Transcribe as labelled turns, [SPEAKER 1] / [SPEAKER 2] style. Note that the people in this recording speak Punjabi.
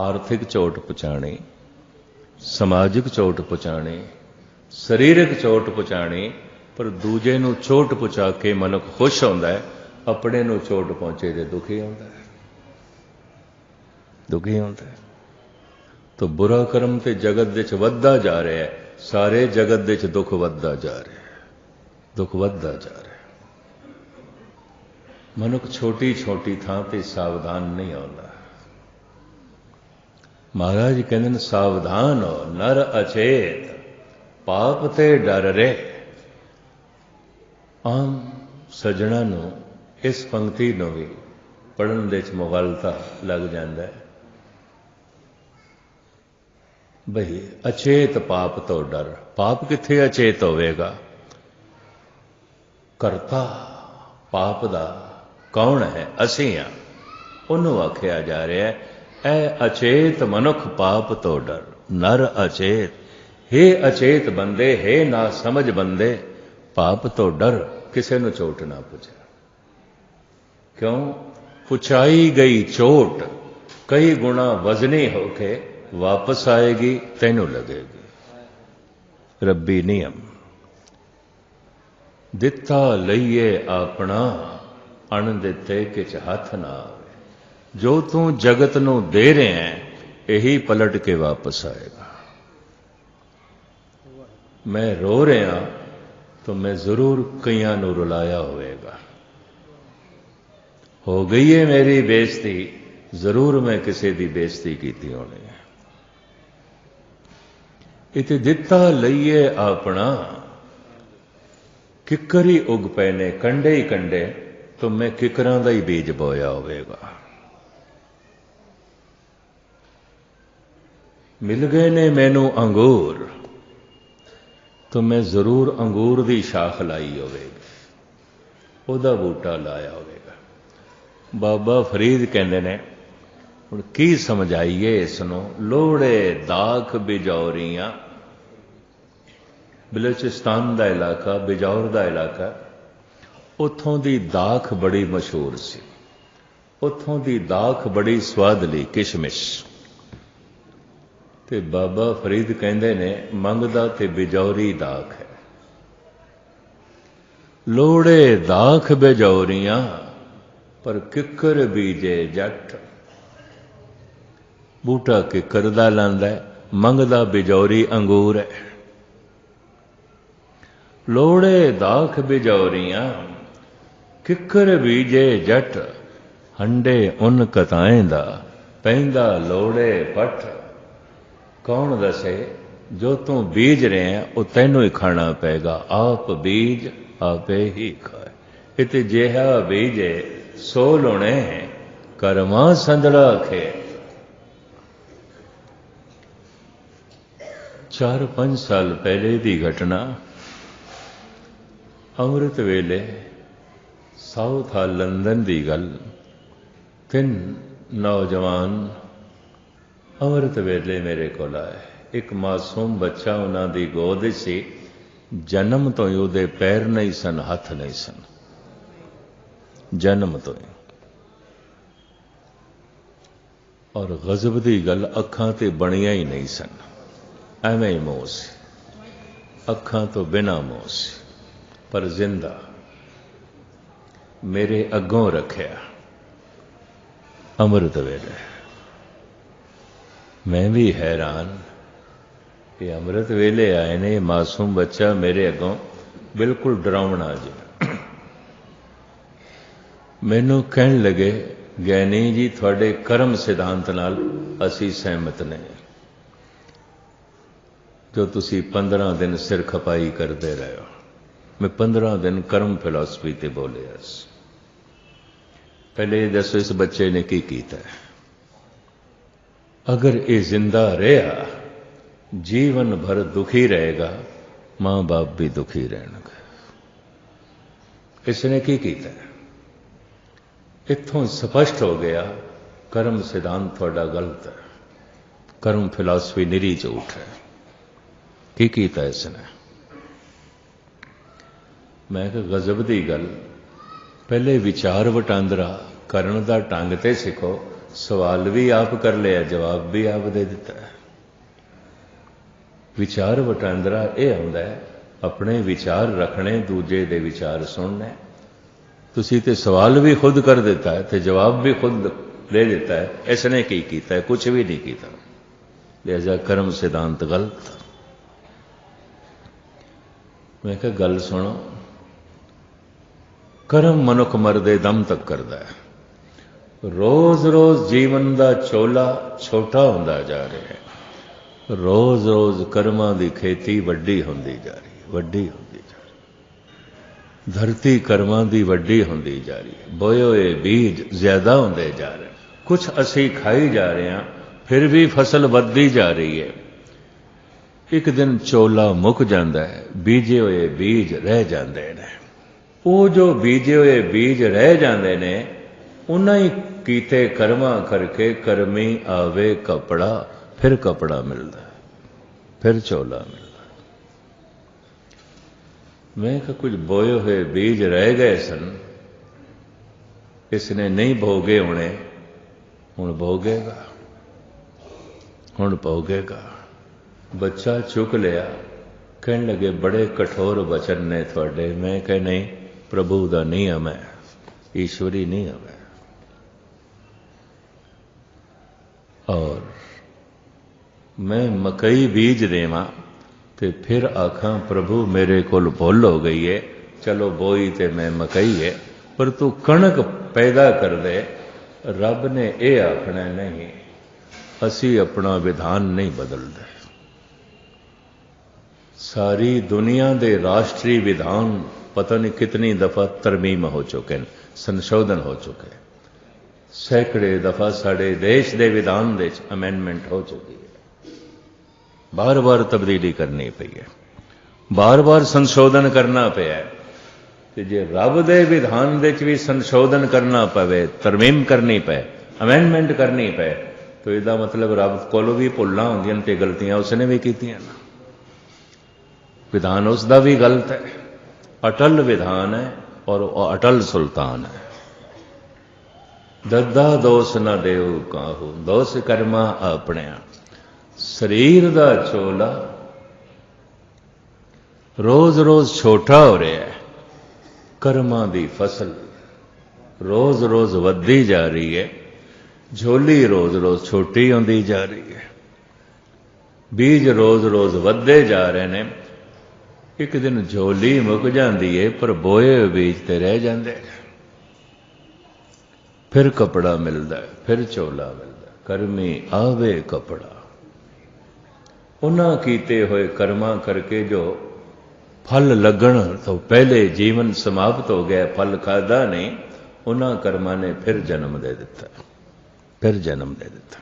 [SPEAKER 1] ਆਰਥਿਕ ਚੋਟ ਪਹੁੰਚਾਣੀ ਸਮਾਜਿਕ ਚੋਟ ਪਹੁੰਚਾਣੀ ਸਰੀਰਕ ਚੋਟ ਪਹੁੰਚਾਣੀ ਪਰ ਦੂਜੇ ਨੂੰ ਚੋਟ ਪਹੁੰਚਾ ਕੇ ਮਨੁੱਖ ਖੁਸ਼ ਹੁੰਦਾ ਹੈ, ਆਪਣੇ ਨੂੰ ਚੋਟ ਪਹੁੰਚੇ ਤੇ ਦੁਖੀ ਹੁੰਦਾ ਹੈ। ਦੁਖੀ ਹੁੰਦਾ ਹੈ। ਤੋ ਬੁਰਾ ਕਰਮ ਤੇ ਜਗਤ ਵਿੱਚ ਵੱਧਦਾ ਜਾ ਰਿਹਾ ਹੈ, ਸਾਰੇ ਜਗਤ ਵਿੱਚ ਦੁੱਖ ਵੱਧਦਾ ਜਾ ਰਿਹਾ ਹੈ। ਦੁੱਖ ਵੱਧਦਾ ਜਾ ਰਿਹਾ ਹੈ। ਮਨੁੱਖ ਛੋਟੀ ਛੋਟੀ ਥਾਂ ਤੇ ਸਾਵਧਾਨ ਨਹੀਂ ਹੁੰਦਾ ਮਹਾਰਾਜ ਕਹਿੰਦੇ ਨੇ, ਸਾਵਧਾਨ ਹੋ, ਨਰ ਅਚੇਤ, ਪਾਪ ਤੇ ਡਰ ਰੇ ਆਮ ਸਜਣਾ ਨੂੰ ਇਸ ਪੰਕਤੀ ਨੂੰ ਵੀ ਪੜਨ ਦੇ ਵਿੱਚ ਮੁਗਲਤਾ ਲੱਗ ਜਾਂਦਾ ਹੈ। ਬਈ, ਅਚੇਤ ਪਾਪ ਤੋਂ ਡਰ। ਪਾਪ ਕਿੱਥੇ ਅਚੇਤ ਹੋਵੇਗਾ? ਕਰਤਾ ਪਾਪ ਦਾ ਕੌਣ ਹੈ? ਅਸੀਂ ਆ ਉਹਨੂੰ ਆਖਿਆ ਜਾ ਰਿਹਾ ਹੈ ਐ ਅਚੇਤ ਮਨੁੱਖ ਪਾਪ ਤੋਂ ਡਰ, ਨਰ ਅਚੇਤ। हे ਅਚੇਤ ਬੰਦੇ हे ਨਾ ਸਮਝ ਬੰਦੇ, ਪਾਪ ਤੋਂ ਡਰ ਕਿਸੇ ਨੂੰ ਚੋਟ ਨਾ ਪੁੱਛੇ। ਕਿਉਂ? ਪੁਛਾਈ ਗਈ ਚੋਟ, ਕਈ ਗੁਣਾ ਵਜ਼ਨੀ ਹੋ ਕੇ ਵਾਪਸ ਆਏਗੀ, ਤੈਨੂੰ ਲੱਗੇਗੀ। ਰੱਬੀ ਨਿਯਮ। ਦਿੱਤਾ ਲਈਏ ਆਪਣਾ ਅਣ ਦਿੱਤੇ ਕਿਛ ਹੱਥ ਨਾ ਜੋ ਤੂੰ ਜਗਤ ਨੂੰ ਦੇ ਰਿਹਾ ਹੈ, ਇਹੀ ਪਲਟ ਕੇ ਵਾਪਸ ਆਏਗਾ। ਮੈਂ ਰੋ ਰਿਹਾ ਤਾਂ ਮੈਂ ਜ਼ਰੂਰ ਕਈਆਂ ਨੂੰ ਰੁਲਾਇਆ ਹੋਵੇਗਾ। ਹੋ ਗਈ ਹੈ ਮੇਰੀ ਬੇਇੱਜ਼ਤੀ, ਜ਼ਰੂਰ ਮੈਂ ਕਿਸੇ ਦੀ ਬੇਇੱਜ਼ਤੀ ਕੀਤੀ ਹੋਣੀ ਹੈ। ਇਤੇ ਦਿੱਤਾ ਲਈਏ ਆਪਣਾ ਕਿੱਕਰੀ ਉਗ ਪਏ ਨੇ ਕੰਡੇ ਹੀ ਕੰਡੇ, ਤੋਂ ਮੈਂ ਕਿਕਰਾਂ ਦਾ ਹੀ ਬੀਜ ਬੋਇਆ ਹੋਵੇਗਾ। ਮਿਲ ਗਏ ਨੇ ਮੈਨੂੰ ਅੰਗੂਰ। ਤਾਂ ਮੈਂ ਜ਼ਰੂਰ ਅੰਗੂਰ ਦੀ ਸ਼ਾਖ ਲਾਈ ਹੋਵੇਗੀ। ਉਹਦਾ ਬੂਟਾ ਲਾਇਆ ਹੋਵੇਗਾ। ਬਾਬਾ ਫਰੀਦ ਕਹਿੰਦੇ ਨੇ, ਹੁਣ ਕੀ ਸਮਝਾਈਏ ਇਸ ਨੂੰ ਲੋੜੇ ਦਾਖ ਬਿਜੌਰੀਆਂ। ਬਲੋਚਿਸਤਾਨ ਦਾ ਇਲਾਕਾ, ਬਿਜੌਰ ਦਾ ਇਲਾਕਾ, ਉੱਥੋਂ ਦੀ ਦਾਖ ਬੜੀ ਮਸ਼ਹੂਰ ਸੀ। ਉੱਥੋਂ ਦੀ ਦਾਖ ਬੜੀ ਸਵਾਦਲੀ ਕਿਸ਼ਮਿਸ਼। ਤੇ ਬਾਬਾ ਫਰੀਦ ਕਹਿੰਦੇ ਨੇ, ਮੰਗਦਾ ਤੇ ਬਿਜੌਰੀ ਦਾਖ ਹੈ। ਲੋੜੇ ਦਾਖ ਬਿਜੌਰੀਆਂ, ਪਰ ਕਿੱਕਰ ਬੀਜੇ ਜੱਟ। ਬੂਟਾ ਕਿੱਕਰ ਦਾ ਲਾਂਦਾ ਮੰਗਦਾ ਬਿਜੌਰੀ ਅੰਗੂਰ ਹੈ। ਲੋੜੇ ਦਾਖ ਬਿਜੌਰੀਆਂ, ਕਿੱਕਰ ਬੀਜੇ ਜੱਟ। ਹੰਡੇ ਉਨ ਕਤਾਏ ਦਾ, ਪੈਂਦਾ ਲੋੜੇ ਪੱਠ ਕੌਣ ਦੱਸੇ? ਜੋ ਤੂੰ ਬੀਜ ਰਿਹਾ ਉਹ ਤੈਨੂੰ ਹੀ ਖਾਣਾ ਪਏਗਾ। ਆਪ ਬੀਜ ਆਪੇ ਹੀ ਖਾਏ। ਇਤੇ ਜਿਹਾ ਬੀਜੇ, ਸੋ ਲੋਣੇ ਕਰਮਾ ਸੰਦੜਾ ਖੇ। ਚਾਰ ਪੰਜ ਸਾਲ ਪਹਿਲੇ ਦੀ ਘਟਨਾ। ਅੰਮ੍ਰਿਤ ਵੇਲੇ ਸਾਊਥ ਆ ਲੰਡਨ ਦੀ ਗੱਲ। ਤਿੰਨ ਨੌਜਵਾਨ ਅੰਮ੍ਰਿਤ ਵੇਲੇ ਮੇਰੇ ਕੋਲ ਆਏ। ਇੱਕ ਮਾਸੂਮ ਬੱਚਾ ਉਹਨਾਂ ਦੀ ਗੋਦ ਸੀ। ਜਨਮ ਤੋਂ ਹੀ ਉਹਦੇ ਪੈਰ ਨਹੀਂ ਸਨ, ਹੱਥ ਨਹੀਂ ਸਨ। ਜਨਮ ਤੋਂ ਹੀ। ਔਰ ਗਜ਼ਬ ਦੀ ਗੱਲ ਅੱਖਾਂ ਤੇ ਬਣੀਆਂ ਹੀ ਨਹੀਂ ਸਨ। ਐਵੇਂ ਹੀ ਮੋਹ ਸੀ। ਅੱਖਾਂ ਤੋਂ ਬਿਨਾ ਮੋਹ ਸੀ। ਪਰ ਜ਼ਿੰਦਾ ਮੇਰੇ ਅੱਗੋਂ ਰੱਖਿਆ ਅੰਮ੍ਰਿਤ ਵੇਲੇ। ਮੈਂ ਵੀ ਹੈਰਾਨ ਇਹ ਅੰਮ੍ਰਿਤ ਵੇਲੇ ਆਏ ਨੇ, ਮਾਸੂਮ ਬੱਚਾ ਮੇਰੇ ਅੱਗੋਂ ਬਿਲਕੁਲ ਡਰਾਉਣਾ ਜੀ ਮੈਨੂੰ ਕਹਿਣ ਲੱਗੇ ਗਿਆਨੀ ਜੀ, ਤੁਹਾਡੇ ਕਰਮ ਸਿਧਾਂਤ ਨਾਲ ਅਸੀਂ ਸਹਿਮਤ ਨੇ। ਜੋ ਤੁਸੀਂ 15 ਦਿਨ ਸਿਰ ਖਪਾਈ ਕਰਦੇ ਰਹੇ ਹੋ। ਮੈਂ 15 ਦਿਨ ਕਰਮ ਫਿਲਾਸਫੀ ਤੇ ਬੋਲਿਆ ਸੀ। ਪਹਿਲੇ ਦੱਸੋ, ਇਸ ਬੱਚੇ ਨੇ ਕੀ ਕੀਤਾ ਅਗਰ ਇਹ ਜ਼ਿੰਦਾ ਰਿਹਾ, ਜੀਵਨ ਭਰ ਦੁਖੀ ਰਹੇਗਾ, ਮਾਂ-ਬਾਪ ਵੀ ਦੁਖੀ ਰਹਿਣਗੇ। ਇਸ ਨੇ ਕੀ ਕੀਤਾ? ਇੱਥੋਂ ਸਪਸ਼ਟ ਹੋ ਗਿਆ, ਕਰਮ ਸਿਧਾਂਤ ਤੁਹਾਡਾ ਗਲਤ ਹੈ। ਕਰਮ ਫਿਲਾਸਫੀ ਨਿਰੀ ਝੂਠ ਹੈ। ਕੀ ਕੀਤਾ ਇਸ ਨੇ ਮੈਂ ਕਿਹਾ, ਗਜ਼ਬ ਦੀ ਗੱਲ। ਪਹਿਲੇ ਵਿਚਾਰ ਵਟਾਂਦਰਾ ਕਰਨ ਦਾ ਢੰਗ ਤੇ ਸਿੱਖੋ ਸਵਾਲ ਵੀ ਆਪ ਕਰ ਲਿਆ, ਜਵਾਬ ਵੀ ਆਪ ਦੇ ਦਿੱਤਾ। ਵਿਚਾਰ ਵਟਾਂਦਰਾ ਇਹ ਹੁੰਦਾ ਹੈ, ਆਪਣੇ ਵਿਚਾਰ ਰੱਖਣੇ, ਦੂਜੇ ਦੇ ਵਿਚਾਰ ਸੁਣਨੇ। ਤੁਸੀਂ ਤੇ ਸਵਾਲ ਵੀ ਖੁਦ ਕਰ ਦਿੱਤਾ ਹੈ ਤੇ ਜਵਾਬ ਵੀ ਖੁਦ ਲੈ ਦਿੱਤਾ ਹੈ ਇਸ ਨੇ ਕੀ ਕੀਤਾ ਹੈ ਕੁਝ ਵੀ ਨਹੀਂ ਕੀਤਾ। ਲਿਆਜਾ ਕਰਮ ਸਿਧਾਂਤ ਗਲਤ। ਮੈਂ ਕਿਹਾ, ਗੱਲ ਸੁਣੋ। ਕਰਮ ਮਨੁੱਖ ਮਰਦੇ ਦਮ ਤੱਕ ਕਰਦਾ ਹੈ। ਰੋਜ਼-ਰੋਜ਼ ਜੀਵਨ ਦਾ ਚੋਲਾ ਛੋਟਾ ਹੁੰਦਾ ਜਾ ਰਿਹਾ ਹੈ। ਰੋਜ਼-ਰੋਜ਼ ਕਰਮਾਂ ਦੀ ਖੇਤੀ ਵੱਡੀ ਹੁੰਦੀ ਜਾ ਰਹੀ ਹੈ, ਵੱਡੀ ਹੁੰਦੀ ਜਾ ਰਹੀ ਧਰਤੀ ਕਰਮਾਂ ਦੀ ਵੱਡੀ ਹੁੰਦੀ ਜਾ ਰਹੀ ਹੈ। ਬੋਏ ਹੋਏ ਬੀਜ ਜ਼ਿਆਦਾ ਹੁੰਦੇ ਜਾ ਰਹੇ ਕੁਝ ਅਸੀਂ ਖਾਈ ਜਾ ਰਹੇ ਹਾਂ, ਫਿਰ ਵੀ ਫਸਲ ਵੱਧਦੀ ਜਾ ਰਹੀ ਹੈ। ਇੱਕ ਦਿਨ ਚੋਲਾ ਮੁੱਕ ਜਾਂਦਾ ਹੈ, ਬੀਜੇ ਹੋਏ ਬੀਜ ਰਹਿ ਜਾਂਦੇ ਨੇ। ਉਹ ਜੋ ਬੀਜੇ ਹੋਏ ਬੀਜ ਰਹਿ ਜਾਂਦੇ ਨੇ ਉਹਨਾਂ ਹੀ ਕੀਤੇ ਕਰਮਾਂ ਕਰਕੇ ਕਰਮੀ ਆਵੇ ਕਪੜਾ, ਫਿਰ ਕਪੜਾ ਮਿਲਦਾ ਫਿਰ ਚੋਲਾ ਮਿਲਦਾ ਮੈਂ ਕਿ ਕੁਝ ਬੋਏ ਹੋਏ ਬੀਜ ਰਹਿ ਗਏ ਸਨ ਇਸ ਨੇ ਨਹੀਂ ਭੋਗੇ ਹੋਣੇ, ਹੁਣ ਭੋਗੇਗਾ ਹੁਣ ਭੋਗੇਗਾ। ਬੱਚਾ ਚੁੱਕ ਲਿਆ, ਕਹਿਣ ਲੱਗੇ, ਬੜੇ ਕਠੋਰ ਵਚਨ ਨੇ ਤੁਹਾਡੇ। ਮੈਂ ਕਹੇ, ਨਹੀਂ, ਪ੍ਰਭੂ ਦਾ ਨਿਯਮ ਹੈ ਈਸ਼ਵਰੀ ਨਹੀਂ ਹੈ ਔਰ ਮੈਂ ਮਕਈ ਬੀਜ ਦੇਵਾਂ ਤੇ ਫਿਰ ਆਖਾਂ, ਪ੍ਰਭੂ, ਮੇਰੇ ਕੋਲ ਭੁੱਲ ਹੋ ਗਈ ਹੈ ਚਲੋ ਬੋਈ ਤੇ ਮੈਂ ਮਕਈ ਹੈ ਪਰ ਤੂੰ ਕਣਕ ਪੈਦਾ ਕਰ ਦੇ। ਰੱਬ ਨੇ ਇਹ ਆਖਣਾ ਨਹੀਂ, ਅਸੀਂ ਆਪਣਾ ਵਿਧਾਨ ਨਹੀਂ ਬਦਲਦੇ। ਸਾਰੀ ਦੁਨੀਆ ਦੇ ਰਾਸ਼ਟਰੀ ਵਿਧਾਨ ਪਤਾ ਨਹੀਂ ਕਿਤਨੀ ਦਫਾ ਤਰਮੀਮ ਹੋ ਚੁੱਕੇ ਨੇ, ਸੰਸ਼ੋਧਨ ਹੋ ਚੁੱਕੇ। ਸੈਂਕੜੇ ਦਫਾ ਸਾਡੇ ਦੇਸ਼ ਦੇ ਵਿਧਾਨ ਦੇ ਵਿੱਚ ਅਮੈਂਡਮੈਂਟ ਹੋ ਚੁੱਕੀ। ਬਾਰ-ਬਾਰ ਤਬਦੀਲੀ ਕਰਨੀ ਪਈ ਹੈ। ਬਾਰ-ਬਾਰ ਸੰਸ਼ੋਧਨ ਕਰਨਾ ਪਿਆ ਹੈ। ਤੇ ਜੇ ਰੱਬ ਦੇ ਵਿਧਾਨ ਦੇ ਵਿੱਚ ਵੀ ਸੰਸ਼ੋਧਨ ਕਰਨਾ ਪਵੇ, ਤਰਮੀਮ ਕਰਨੀ ਪਏ ਅਮੈਂਡਮੈਂਟ ਕਰਨੀ ਪਏ, ਤਾਂ ਇਹਦਾ ਮਤਲਬ ਰੱਬ ਕੋਲੋਂ ਵੀ ਭੁੱਲਾਂ ਹੁੰਦੀਆਂ ਤੇ ਗਲਤੀਆਂ ਉਸਨੇ ਵੀ ਕੀਤੀਆਂ ਨਾ। ਵਿਧਾਨ ਉਸ ਦਾ ਵੀ ਗਲਤ ਹੈ। ਅਟਲ ਵਿਧਾਨ ਹੈ ਔਰ ਅਟਲ ਸੁਲਤਾਨ ਹੈ। ਦੱਦਾ ਦੋਸ ਨਾ ਦੇਉ ਕਾਹੂ, ਦੋਸ ਕਰਮਾ ਆਪਣਿਆ। ਸਰੀਰ ਦਾ ਚੋਲਾ ਰੋਜ਼-ਰੋਜ਼ ਛੋਟਾ ਹੋ ਰਿਹਾ ਹੈ। ਕਰਮਾਂ ਦੀ ਫਸਲ ਰੋਜ਼-ਰੋਜ਼ ਵੱਧਦੀ ਜਾ ਰਹੀ ਹੈ। ਝੋਲੀ ਰੋਜ਼-ਰੋਜ਼ ਛੋਟੀ ਹੁੰਦੀ ਜਾ ਰਹੀ ਹੈ। ਬੀਜ ਰੋਜ਼-ਰੋਜ਼ ਵੱਧਦੇ ਜਾ ਰਹੇ ਨੇ। ਇੱਕ ਦਿਨ ਝੋਲੀ ਮੁੱਕ ਜਾਂਦੀ ਏ ਪਰ ਬੋਏ ਬੀਜ ਤੇ ਰਹਿ ਜਾਂਦੇ ਫਿਰ ਕਪੜਾ ਮਿਲਦਾ ਫਿਰ ਚੋਲਾ ਮਿਲਦਾ ਕਰਮੀ ਆਵੇ ਕਪੜਾ। ਉਹਨਾਂ ਕੀਤੇ ਹੋਏ ਕਰਮਾਂ ਕਰਕੇ ਜੋ ਫਲ ਲੱਗਣ ਤੋਂ ਪਹਿਲੇ ਜੀਵਨ ਸਮਾਪਤ ਹੋ ਗਿਆ, ਫਲ ਖਾਦਾ ਨਹੀਂ, ਉਹਨਾਂ ਕਰਮਾਂ ਨੇ ਫਿਰ ਜਨਮ ਦੇ ਦਿੱਤਾ, ਫਿਰ ਜਨਮ ਦੇ ਦਿੱਤਾ।